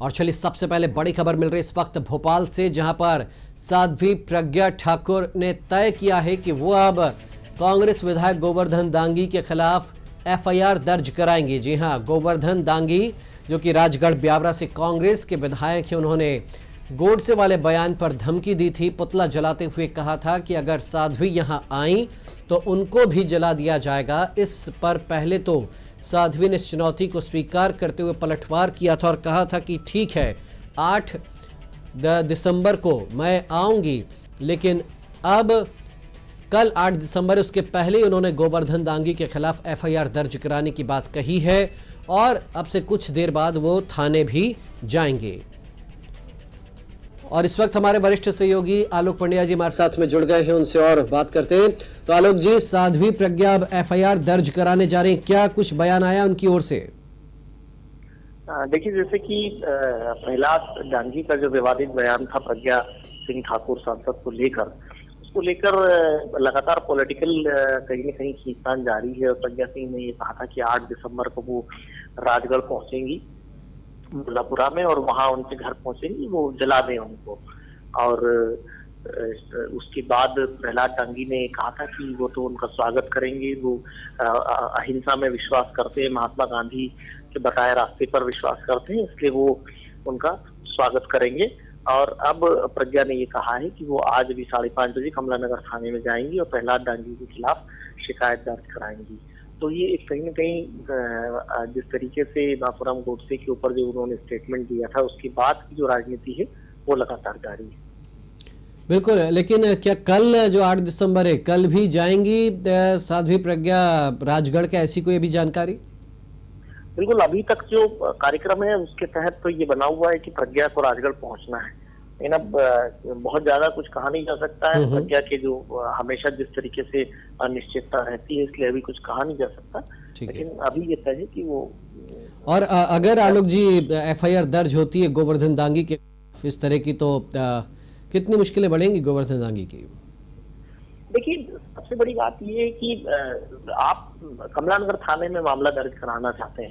और चलिए सबसे पहले बड़ी खबर मिल रही है इस वक्त भोपाल से, जहाँ पर साध्वी प्रज्ञा ठाकुर ने तय किया है कि वो अब कांग्रेस विधायक गोवर्धन दांगी के खिलाफ एफआईआर दर्ज कराएँगे। जी हाँ, गोवर्धन दांगी, जो कि राजगढ़ ब्यावरा से कांग्रेस के विधायक हैं, उन्होंने गोडसे वाले बयान पर धमकी दी थी। पुतला जलाते हुए कहा था कि अगर साध्वी यहाँ आई तो उनको भी जला दिया जाएगा। इस पर पहले तो साध्वी ने इस चुनौती को स्वीकार करते हुए पलटवार किया था और कहा था कि ठीक है, आठ दिसंबर को मैं आऊँगी, लेकिन अब कल आठ दिसंबर उसके पहले उन्होंने गोवर्धन दांगी के खिलाफ एफआईआर दर्ज कराने की बात कही है और अब से कुछ देर बाद वो थाने भी जाएँगे। और इस वक्त हमारे वरिष्ठ सहयोगी आलोक पंड्या जी हमारे साथ में जुड़ गए हैं, उनसे और बात करते हैं। तो आलोक जी, साध्वी प्रज्ञा एफआईआर दर्ज कराने जा रहे हैं। क्या कुछ बयान आया उनकी ओर से? देखिए, जैसे कि प्रहलाद डांगी का जो विवादित बयान था, प्रज्ञा सिंह ठाकुर सांसद को लेकर, उसको लेकर लगातार पॉलिटिकल कहीं ना कहीं खींचतान जारी है और प्रज्ञा सिंह ने ये कहा था कि 8 दिसंबर को वो राजगढ़ पहुंचेंगी। मुल्लापुरा में और वहाँ उनके घर पहुंचेंगी, वो जला दें उनको। और उसके बाद प्रहलाद टांगी ने कहा था कि वो तो उनका स्वागत करेंगे, वो अहिंसा में विश्वास करते हैं, महात्मा गांधी के बताए रास्ते पर विश्वास करते हैं, इसलिए वो उनका स्वागत करेंगे। और अब प्रज्ञा ने ये कहा है कि वो आज भी साढ़े पाँच बजे कमला नगर थाने में जाएँगी और प्रहलाद डांगी के खिलाफ शिकायत दर्ज कराएँगी। तो ये एक कहीं ना कहीं जिस तरीके से नाथुराम गोडसे के ऊपर जो उन्होंने स्टेटमेंट दिया था उसके बाद की जो राजनीति है वो लगातार जारी है। बिल्कुल लेकिन क्या कल जो 8 दिसंबर है कल भी जाएँगी साध्वी प्रज्ञा राजगढ़ का? ऐसी कोई भी जानकारी? बिल्कुल अभी तक जो कार्यक्रम है उसके तहत तो ये बना हुआ है कि प्रज्ञा को राजगढ़ पहुँचना है। लेकिन अब बहुत ज़्यादा कुछ कहा नहीं जा सकता है। प्रज्ञा के जो हमेशा जिस तरीके से अनिश्चितता रहती है इसलिए अभी कुछ कहा नहीं जा सकता। लेकिन अभी ये तय है कि वो और अगर आलोक जी एफआईआर दर्ज होती है गोवर्धन दांगी के इस तरह की तो कितनी मुश्किलें बढ़ेंगी गोवर्धन दांगी की? देखिए सबसे बड़ी बात ये है कि आप कमलानगर थाने में मामला दर्ज कराना चाहते हैं।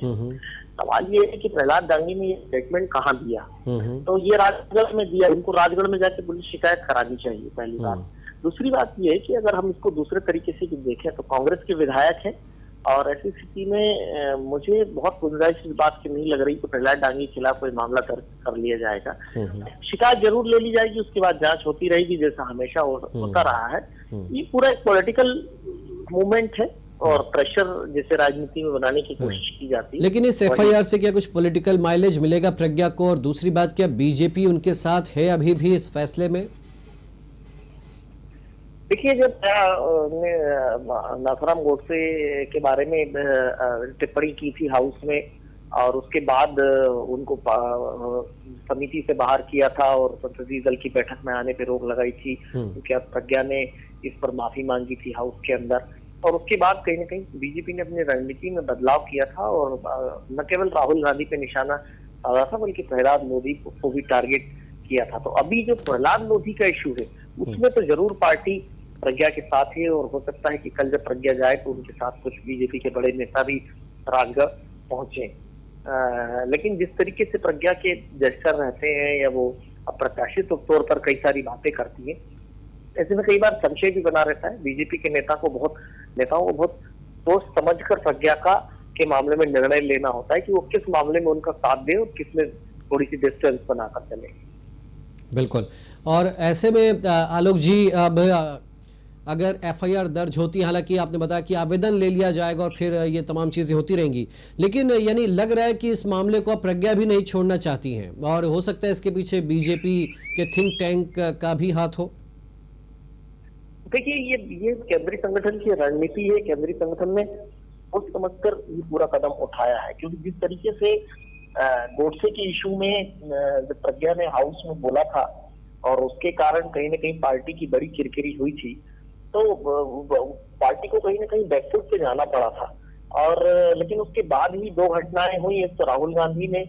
सवाल ये है कि प्रहलाद दांगी ने ये स्टेटमेंट कहाँ दिया? तो ये राजगढ़ में दिया इनको राजगढ़ में जाके पुलिस शिकायत करानी चाहिए पहली बात। दूसरी बात ये है कि अगर हम इसको दूसरे तरीके से देखें तो कांग्रेस के विधायक हैं और ऐसी स्थिति में मुझे बहुत गुंजाइश इस बात की नहीं लग रही कि प्रहलाद डांगी के खिलाफ कोई मामला दर्ज कर लिया जाएगा। शिकायत ज़रूर ले ली जाएगी उसके बाद जाँच होती रहेगी जैसा हमेशा होता रहा है। ये पूरा एक पॉलिटिकल मूवमेंट है और प्रेशर जैसे राजनीति में बनाने की कोशिश की जाती है। लेकिन इस एफआईआर से क्या कुछ पॉलिटिकल माइलेज मिलेगा प्रज्ञा को? और दूसरी बात क्या बीजेपी उनके साथ है अभी भी इस फैसले में? देखिए जब नाथुराम गोडसे के बारे में टिप्पणी की थी हाउस में और उसके बाद उनको समिति से बाहर किया था और संसदीय दल की बैठक में आने पर रोक लगाई थी क्योंकि अब प्रज्ञा ने इस पर माफ़ी मांगी थी हाउस के अंदर। और उसके बाद कहीं ना कहीं बीजेपी ने अपनी रणनीति में बदलाव किया था और न केवल राहुल गांधी पे निशाना साधा था बल्कि प्रहलाद मोदी को भी टारगेट किया था। तो अभी जो प्रहलाद मोदी का इशू है उसमें तो ज़रूर पार्टी प्रज्ञा के साथ है और हो सकता है कि कल जब प्रज्ञा जाए तो उनके साथ कुछ बीजेपी के बड़े नेता भी राजगढ़ पहुँचे। लेकिन जिस तरीके से प्रज्ञा के जेस्टर रहते हैं या वो अप्रत्याशित तौर पर कई सारी बातें करती है ऐसे में कई बार संशय भी बना रहता है। बीजेपी के नेता को बहुत नेताओं को बहुत सोच समझ कर प्रज्ञा का के मामले में निर्णय लेना होता है कि वो किस मामले में उनका साथ दे और किसमें थोड़ी सी डिस्टेंस बनाकर चले। बिल्कुल। और ऐसे में आलोक जी, अब अगर एफआईआर दर्ज होती, हालाँकि आपने बताया कि आवेदन ले लिया जाएगा और फिर ये तमाम चीज़ें होती रहेंगी, लेकिन यानी लग रहा है कि इस मामले को प्रज्ञा भी नहीं छोड़ना चाहती हैं, और हो सकता है इसके पीछे बीजेपी के थिंक टैंक का भी हाथ हो। देखिए ये ये केंद्रीय संगठन की रणनीति है। केंद्रीय संगठन ने सोच समझकर ये पूरा कदम उठाया है। क्योंकि जिस तरीके से गोडसे के इशू में जब प्रज्ञा ने हाउस में बोला था और उसके कारण कहीं ना कहीं पार्टी की बड़ी किरकिरी हुई थी तो पार्टी को कहीं ना कहीं बैकफुट पे जाना पड़ा था। और लेकिन उसके बाद ही दो घटनाएँ हुई। एक तो राहुल गांधी ने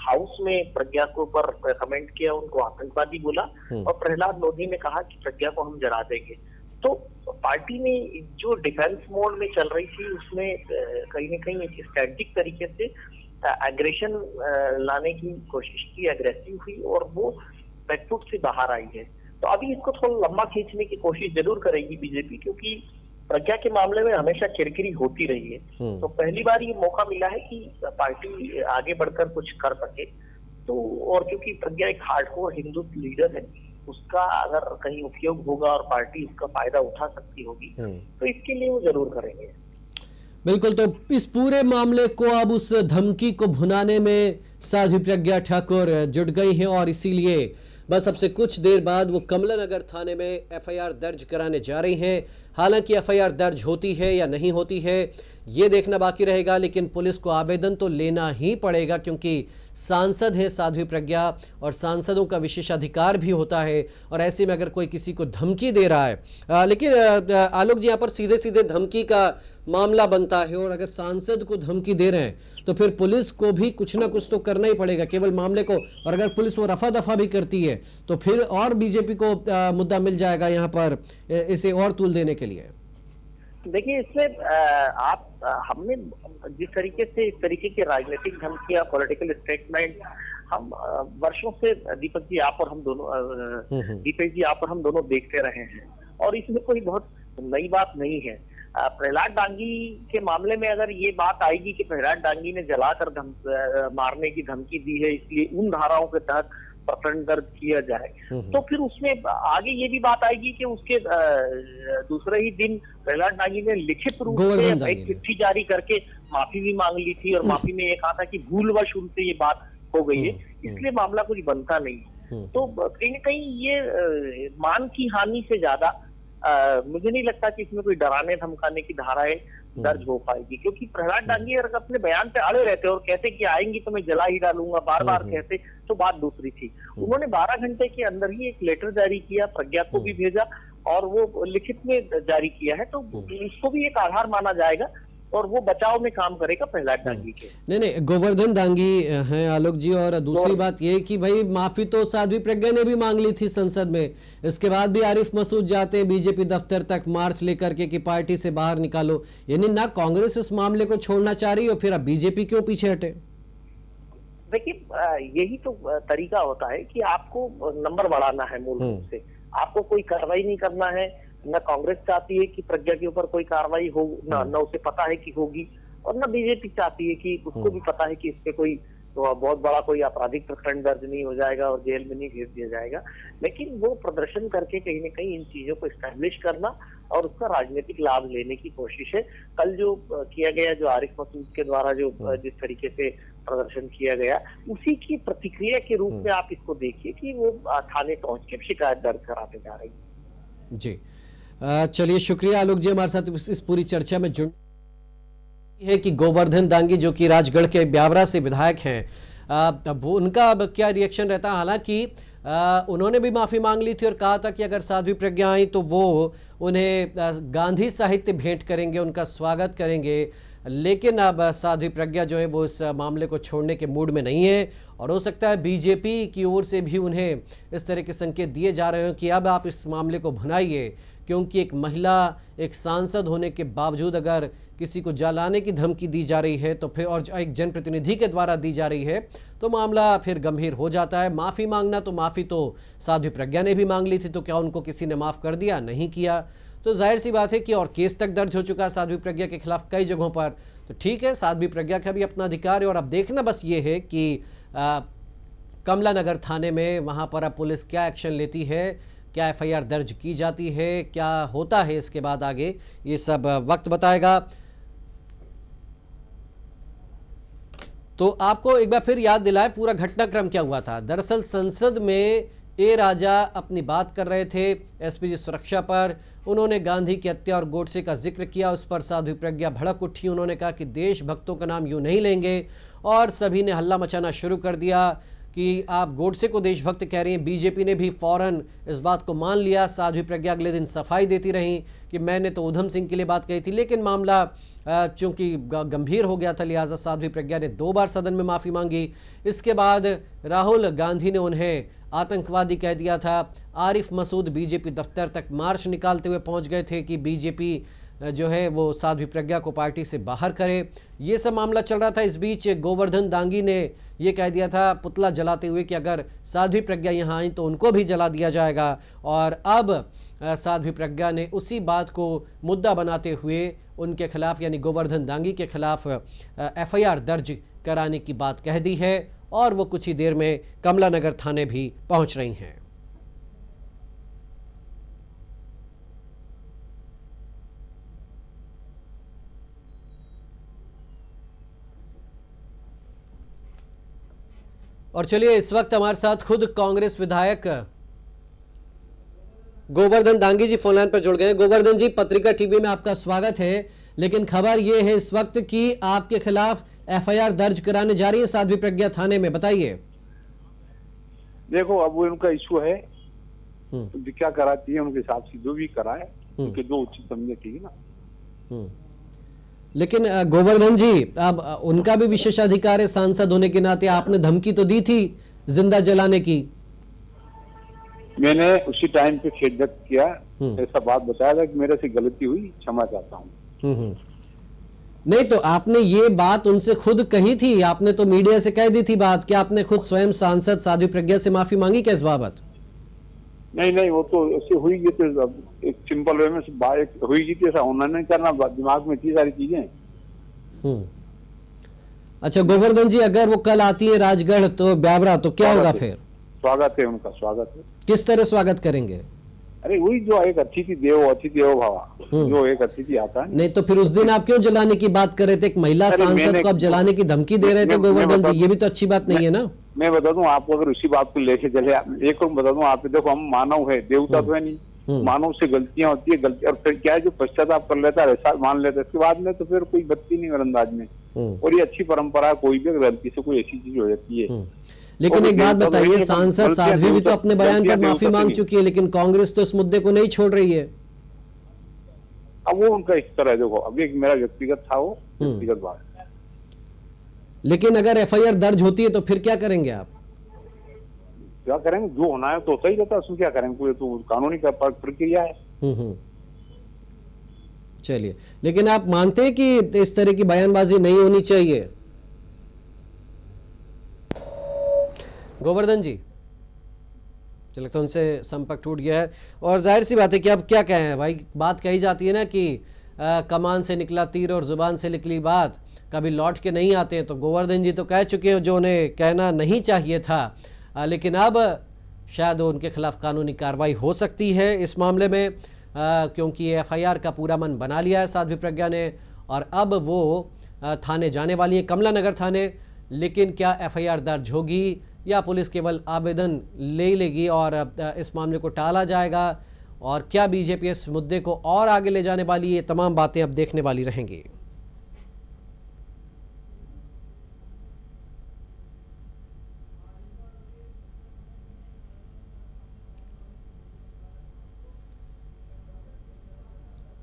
हाउस में प्रज्ञा के ऊपर कमेंट किया उनको आतंकवादी बोला और प्रहलाद लोधी ने कहा कि प्रज्ञा को हम जरा देंगे। तो पार्टी ने जो डिफेंस मोड में चल रही थी उसमें कहीं ना कहीं एक स्टैटिक तरीके से एग्रेशन लाने की कोशिश की एग्रेसिव हुई और वो बैकफुट से बाहर आई है। तो अभी इसको थोड़ा लंबा खींचने की कोशिश ज़रूर करेगी बीजेपी क्योंकि प्रज्ञा के मामले में हमेशा किरकिरी होती रही है। हम्म। तो पहली बार ये मौका मिला है कि पार्टी आगे बढ़कर कुछ कर सके। तो और क्योंकि प्रज्ञा एक हार्डकोर हिंदू लीडर है उसका अगर कहीं उपयोग होगा और पार्टी उसका फ़ायदा उठा सकती होगी हम्म। तो इसके लिए वो ज़रूर करेंगे बिल्कुल तो इस पूरे मामले को अब उस धमकी को भुनाने में साध्वी प्रज्ञा ठाकुर जुट गई हैं और इसीलिए बस अब से कुछ देर बाद वो कमला नगर थाने में एफआईआर दर्ज कराने जा रही हैं हालाँकि एफआईआर दर्ज होती है या नहीं होती है ये देखना बाकी रहेगा लेकिन पुलिस को आवेदन तो लेना ही पड़ेगा क्योंकि सांसद है साध्वी प्रज्ञा और सांसदों का विशेषाधिकार भी होता है और ऐसे में अगर कोई किसी को धमकी दे रहा है आ, लेकिन आलोक जी यहाँ पर सीधे सीधे धमकी का मामला बनता है और अगर सांसद को धमकी दे रहे हैं तो फिर पुलिस को भी कुछ ना कुछ तो करना ही पड़ेगा केवल मामले को और अगर पुलिस वो रफा दफ़ा भी करती है तो फिर और बीजेपी को आ, मुद्दा मिल जाएगा यहाँ पर इसे और तूल देने के लिए। देखिए इसमें आप हमने जिस तरीके से इस तरीके की राजनीतिक धमकियाँ पॉलिटिकल स्टेटमेंट हम वर्षों से दीपक जी आप और हम दोनों हम्म, हम्म। दीपक जी आप और हम दोनों देखते रहे हैं और इसमें कोई बहुत नई बात नहीं है प्रहलाद डांगी के मामले में अगर ये बात आएगी कि प्रहलाद डांगी ने जलाकर धम मारने की धमकी दी है इसलिए उन धाराओं के तहत प्रकरण दर्ज किया जाए हम्म। तो फिर उसमें आगे ये भी बात आएगी कि उसके दूसरे ही दिन प्रहलाद डांगी ने लिखित रूप से एक चिट्ठी जारी करके माफ़ी भी मांग ली थी और माफ़ी में ये कहा था कि भूलवश उनसे ये बात हो गई है हम्म, इसलिए मामला कुछ बनता नहीं हम्म। तो कहीं न कहीं ये मान की हानि से ज़्यादा मुझे नहीं लगता कि इसमें कोई डराने धमकाने की धाराएँ हम्म। दर्ज हो पाएगी क्योंकि प्रहलाद डांगी अगर अपने बयान पे अड़े रहते और कहते कि आएँगी तो मैं जला ही डालूँगा बार बार हम्म। कहते तो बात दूसरी थी। उन्होंने 12 घंटे के अंदर ही एक लेटर जारी किया प्रज्ञा को भी भेजा और वो लिखित में जारी किया है तो इसको भी एक आधार माना जाएगा और वो बचाव में काम करेगा प्रहलाद डांगी के। नहीं नहीं गोवर्धन दांगी हैं आलोक जी और दूसरी बात ये कि भाई माफ़ी तो साध्वी प्रज्ञा ने भी मांग ली थी संसद में। इसके बाद भी आरिफ मसूद जाते बीजेपी दफ्तर तक मार्च लेकर के कि पार्टी से बाहर निकालो। यानी ना कांग्रेस इस मामले को छोड़ना चाह रही और फिर अब बीजेपी क्यों पीछे हटे? देखिए यही तो तरीका होता है कि आपको नंबर बढ़ाना है मूल रूप हम्म। से। आपको कोई कार्रवाई नहीं करना है न कांग्रेस चाहती है कि प्रज्ञा के ऊपर कोई कार्रवाई हो न न उसे पता है कि होगी और न बीजेपी चाहती है कि उसको भी पता है कि इस पे कोई तो बहुत बड़ा कोई आपराधिक प्रकरण दर्ज नहीं हो जाएगा और जेल में नहीं भेज दिया जाएगा। लेकिन वो प्रदर्शन करके कहीं ना कहीं इन चीज़ों को स्टैब्लिश करना और उसका राजनीतिक लाभ लेने की कोशिश है। कल जो किया गया जो आरिफ मसूद के द्वारा जो जिस तरीके से प्रदर्शन किया गया उसी की प्रतिक्रिया के रूप में आप इसको देखिए कि वो थाने पहुँच के शिकायत दर्ज कराने जा रही है। जी। चलिए शुक्रिया आलोक जी हमारे साथ इस पूरी चर्चा में जुड़ है कि गोवर्धन दांगी जो कि राजगढ़ के ब्यावरा से विधायक हैं अब वो उनका अब क्या रिएक्शन रहता है? हालाँकि उन्होंने भी माफ़ी मांग ली थी और कहा था कि अगर साध्वी प्रज्ञा आई तो वो उन्हें गांधी साहित्य भेंट करेंगे उनका स्वागत करेंगे। लेकिन अब साध्वी प्रज्ञा जो है वो इस मामले को छोड़ने के मूड में नहीं है और हो सकता है बीजेपी की ओर से भी उन्हें इस तरह के संकेत दिए जा रहे हो कि अब आप इस मामले को भुनाइए, क्योंकि एक महिला, एक सांसद होने के बावजूद अगर किसी को जलाने की धमकी दी जा रही है तो फिर और एक जनप्रतिनिधि के द्वारा दी जा रही है तो मामला फिर गंभीर हो जाता है। माफ़ी मांगना तो माफ़ी तो साध्वी प्रज्ञा ने भी मांग ली थी तो क्या उनको किसी ने माफ़ कर दिया? नहीं किया। तो ज़ाहिर सी बात है कि और केस तक दर्ज हो चुका है साध्वी प्रज्ञा के खिलाफ कई जगहों पर। तो ठीक है, साध्वी प्रज्ञा का भी अपना अधिकार है और अब देखना बस ये है कि कमला नगर थाने में वहाँ पर अब पुलिस क्या एक्शन लेती है, क्या एफआईआर दर्ज की जाती है, क्या होता है इसके बाद आगे, ये सब वक्त बताएगा। तो आपको एक बार फिर याद दिलाए, पूरा घटनाक्रम क्या हुआ था? दरअसल संसद में ए राजा अपनी बात कर रहे थे एसपीजी सुरक्षा पर। उन्होंने गांधी की हत्या और गोडसे का ज़िक्र किया, उस पर साध्वी प्रज्ञा भड़क उठी। उन्होंने कहा कि देशभक्तों का नाम यूँ नहीं लेंगे और सभी ने हल्ला मचाना शुरू कर दिया कि आप गोडसे को देशभक्त कह रही हैं। बीजेपी ने भी फ़ौरन इस बात को मान लिया। साध्वी प्रज्ञा अगले दिन सफ़ाई देती रहीं कि मैंने तो उधम सिंह के लिए बात कही थी, लेकिन मामला चूँकि गंभीर हो गया था लिहाजा साध्वी प्रज्ञा ने दो बार सदन में माफ़ी मांगी। इसके बाद राहुल गांधी ने उन्हें आतंकवादी कह दिया था। आरिफ मसूद बीजेपी दफ्तर तक मार्च निकालते हुए पहुँच गए थे कि बीजेपी जो है, वो साध्वी प्रज्ञा को पार्टी से बाहर करे। ये सब मामला चल रहा था। इस बीच गोवर्धन दांगी ने ये कह दिया था, पुतला जलाते हुए कि अगर साध्वी प्रज्ञा यहाँ आई तो उनको भी जला दिया जाएगा। और अब साध्वी प्रज्ञा ने उसी बात को मुद्दा बनाते हुए उनके खिलाफ, यानी गोवर्धन दांगी के खिलाफ एफआईआर दर्ज कराने की बात कह दी है। और वो कुछ ही देर में कमला नगर थाने भी पहुँच रही हैं। और चलिए, इस वक्त हमारे साथ खुद कांग्रेस विधायक गोवर्धन दांगी जी फ़ोन लाइन पर जुड़ गए गोवर्धन जी, पत्रिका टीवी में आपका स्वागत है, लेकिन खबर यह है इस वक्त कि आपके खिलाफ एफआईआर दर्ज कराने जा रही है साध्वी प्रज्ञा थाने में बताइए देखो अब वो उनका इशू है हम्म। तो क्या कराती है उनके हिसाब से जो भी कराए हम्म। उनके जो उचित समझे ठीक ना हम्म। लेकिन गोवर्धन जी अब उनका भी विशेषाधिकार है सांसद होने के नाते आपने धमकी तो दी थी ज़िंदा जलाने की मैंने उसी टाइम पे खेद व्यक्त किया। ऐसा बात बताया था कि मेरे से गलती हुई क्षमा चाहता हूँ। नहीं तो आपने ये बात उनसे खुद कही थी आपने तो मीडिया से कह दी थी बात कि आपने खुद स्वयं सांसद साधु प्रज्ञा से माफ़ी मांगी क्या इस बाबत? नहीं नहीं वो तो ऐसे हुई गई थी एक सिंपल वे में हुई थी ऐसा होना नहीं करना दिमाग में इतनी सारी चीज़ें हम्म। अच्छा गोवर्धन जी अगर वो कल आती है राजगढ़ तो ब्यावरा तो क्या होगा फिर? स्वागत है उनका स्वागत है। किस तरह स्वागत करेंगे? अरे वही जो एक अतिथि देव अतिथि देव भावा। हम्म। जो एक अतिथि आता है। नहीं तो फिर उस दिन आप क्यों जलाने की बात कर रहे थे? एक महिला सांसद को आप जलाने की धमकी दे रहे थे गोवर्धन जी? ये भी तो अच्छी बात नहीं है ना? मैं बता दूँ आपको अगर उसी बात को लेके चले एक और बता दूँ आप देखो हम मानव है देवता तो है नहीं। हम्म। मानव से गलतियाँ होती है गलती और फिर क्या है जो पश्चाताप कर लेता है ऐसा मान लेता है। इसके बाद में तो फिर कोई बत्ती नहीं अंदाज में। हम्म। और ये अच्छी परंपरा कोई भी गलती से कोई ऐसी चीज़ हो जाती है लेकिन एक बात बताइए सांसद साध्वी भी तो अपने बयान पर माफ़ी मांग चुकी है लेकिन कांग्रेस तो इस मुद्दे को नहीं छोड़ रही है। अब वो उनका इस तरह देखो अभी एक मेरा व्यक्तिगत था वो हम्म। व्यक्तिगत बात लेकिन अगर एफआईआर दर्ज होती है तो फिर क्या करेंगे आप? क्या करेंगे? जो होना है तो सही रहता है उसमें क्या करेंगे? तो कानूनी का प्रक्रिया है। हम्म, हम्म। चलिए लेकिन आप मानते हैं कि इस तरह की बयानबाजी नहीं होनी चाहिए? गोवर्धन जी चलो तो उनसे संपर्क टूट गया है। और ज़ाहिर सी बात है कि अब क्या कहें भाई बात कही जाती है ना कि आ, कमान से निकला तीर और ज़ुबान से निकली बात कभी लौट के नहीं आते हैं तो गोवर्धन जी तो कह चुके हैं जो उन्हें कहना नहीं चाहिए था। आ, लेकिन अब शायद उनके खिलाफ कानूनी कार्रवाई हो सकती है इस मामले में आ, क्योंकि एफआईआर का पूरा मन बना लिया है साध्वी प्रज्ञा ने और अब वो थाने जाने वाली है कमला नगर थाने। लेकिन क्या एफआईआर दर्ज होगी? या पुलिस केवल आवेदन ले लेगी और इस मामले को टाला जाएगा और क्या बीजेपी इस मुद्दे को और आगे ले जाने वाली ये तमाम बातें अब देखने वाली रहेंगी।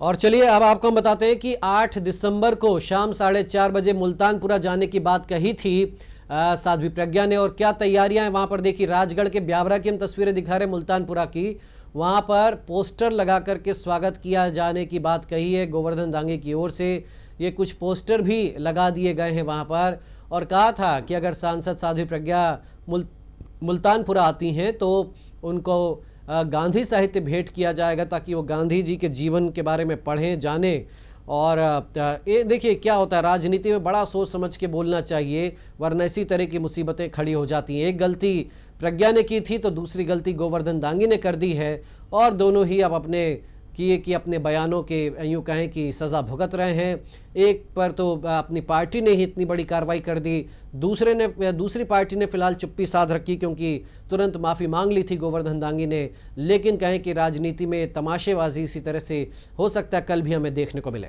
और चलिए, अब आपको हम बताते हैं कि 8 दिसंबर को शाम साढ़े चार बजे मुल्तानपुरा जाने की बात कही थी। साध्वी प्रज्ञा ने और क्या तैयारियाँ हैं? वहाँ पर देखिए, राजगढ़ के ब्यावरा की हम तस्वीरें दिखा रहे मुल्तानपुरा की। वहाँ पर पोस्टर लगा करके स्वागत किया जाने की बात कही है, गोवर्धन दांगे की ओर से। ये कुछ पोस्टर भी लगा दिए गए हैं वहाँ पर। और कहा था कि अगर सांसद साध्वी प्रज्ञा मुल, मुल्तानपुरा आती हैं तो उनको गांधी साहित्य भेंट किया जाएगा ताकि वो गांधी जी के जीवन के बारे में पढ़ें, जानें। और ये देखिए क्या होता है, राजनीति में बड़ा सोच समझ के बोलना चाहिए, वरना इसी तरह की मुसीबतें खड़ी हो जाती हैं। एक गलती प्रज्ञा ने की थी तो दूसरी गलती गोवर्धन दांगी ने कर दी है, और दोनों ही अब अपने किए कि अपने बयानों के, यूँ कहें कि सज़ा भुगत रहे हैं। एक पर तो अपनी पार्टी ने ही इतनी बड़ी कार्रवाई कर दी। दूसरे ने दूसरी पार्टी ने फ़िलहाल चुप्पी साध रखी क्योंकि तुरंत माफ़ी मांग ली थी गोवर्धन दांगी ने। लेकिन कहें कि राजनीति में तमाशेबाजी इसी तरह से हो सकता है, कल भी हमें देखने को मिले।